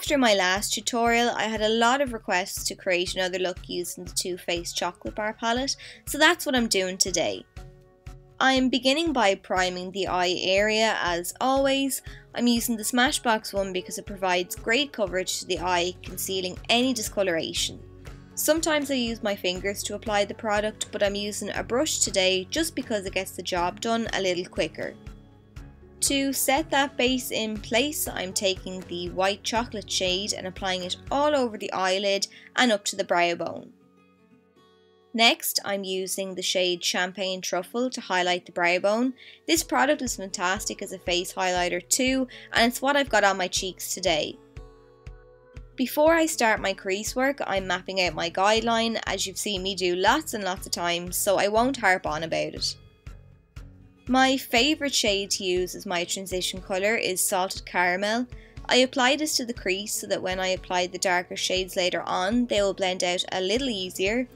After my last tutorial, I had a lot of requests to create another look using the Too Faced Chocolate Bar palette, so that's what I'm doing today. I'm beginning by priming the eye area as always. I'm using the Smashbox one because it provides great coverage to the eye, concealing any discoloration. Sometimes I use my fingers to apply the product, but I'm using a brush today just because it gets the job done a little quicker. To set that base in place, I'm taking the white chocolate shade and applying it all over the eyelid and up to the brow bone. Next, I'm using the shade Champagne Truffle to highlight the brow bone. This product is fantastic as a face highlighter too, and it's what I've got on my cheeks today. Before I start my crease work, I'm mapping out my guideline, as you've seen me do lots and lots of times, so I won't harp on about it. My favourite shade to use as my transition colour is Salted Caramel. I apply this to the crease so that when I apply the darker shades later on, they will blend out a little easier.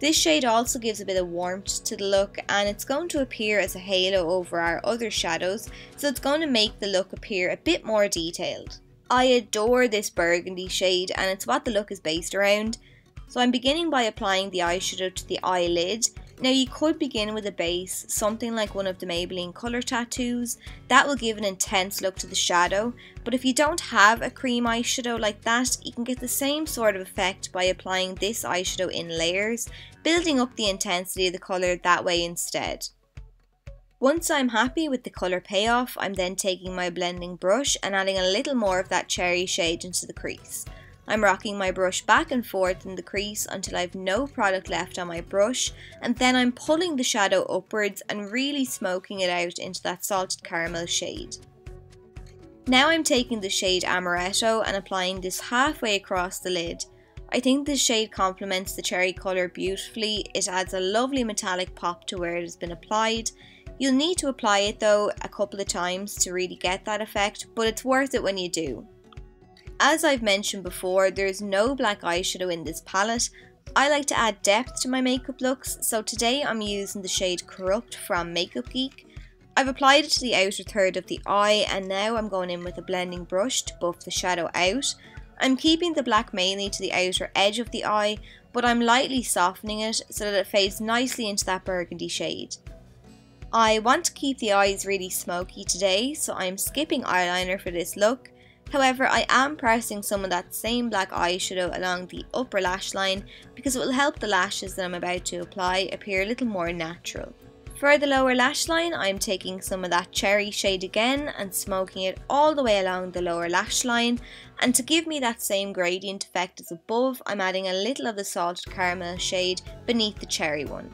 This shade also gives a bit of warmth to the look and it's going to appear as a halo over our other shadows, so it's going to make the look appear a bit more detailed. I adore this burgundy shade and it's what the look is based around. So I'm beginning by applying the eyeshadow to the eyelid now you could begin with a base, something like one of the Maybelline colour tattoos, that will give an intense look to the shadow, but if you don't have a cream eyeshadow like that, you can get the same sort of effect by applying this eyeshadow in layers, building up the intensity of the colour that way instead. Once I'm happy with the colour payoff, I'm then taking my blending brush and adding a little more of that cherry shade into the crease. I'm rocking my brush back and forth in the crease until I've no product left on my brush and then I'm pulling the shadow upwards and really smoking it out into that salted caramel shade. Now I'm taking the shade Amaretto and applying this halfway across the lid. I think this shade complements the cherry colour beautifully, it adds a lovely metallic pop to where it has been applied. You'll need to apply it though a couple of times to really get that effect, but it's worth it when you do. As I've mentioned before, there's no black eyeshadow in this palette. I like to add depth to my makeup looks, so today I'm using the shade Corrupt from Makeup Geek. I've applied it to the outer third of the eye and now I'm going in with a blending brush to buff the shadow out. I'm keeping the black mainly to the outer edge of the eye, but I'm lightly softening it so that it fades nicely into that burgundy shade. I want to keep the eyes really smoky today, so I'm skipping eyeliner for this look However, I am pressing some of that same black eyeshadow along the upper lash line because it will help the lashes that I'm about to apply appear a little more natural. For the lower lash line, I'm taking some of that cherry shade again and smoking it all the way along the lower lash line. And to give me that same gradient effect as above, I'm adding a little of the salted caramel shade beneath the cherry one.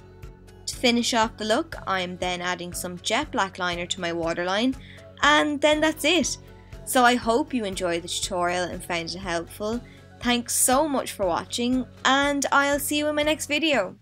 To finish off the look, I'm then adding some jet black liner to my waterline, and then that's it. So I hope you enjoyed the tutorial and found it helpful. Thanks so much for watching and I'll see you in my next video.